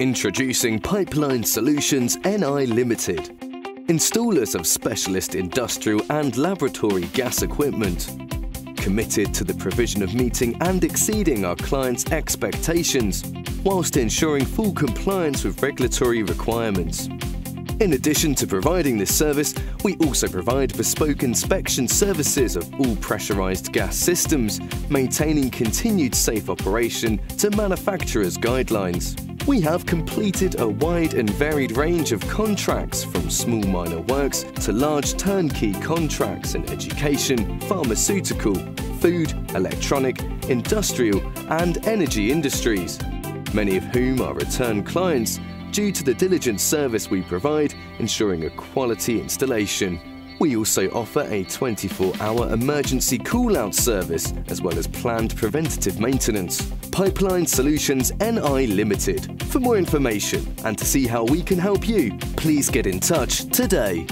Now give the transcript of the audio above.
Introducing Pipeline Solutions NI Limited. Installers of specialist industrial and laboratory gas equipment. Committed to the provision of meeting and exceeding our clients' expectations, whilst ensuring full compliance with regulatory requirements. In addition to providing this service, we also provide bespoke inspection services of all pressurized gas systems, maintaining continued safe operation to manufacturers' guidelines. We have completed a wide and varied range of contracts from small minor works to large turnkey contracts in education, pharmaceutical, food, electronic, industrial and energy industries, many of whom are return clients due to the diligent service we provide ensuring a quality installation. We also offer a 24-hour emergency call-out service as well as planned preventative maintenance. Pipeline Solutions NI Limited. For more information and to see how we can help you, please get in touch today.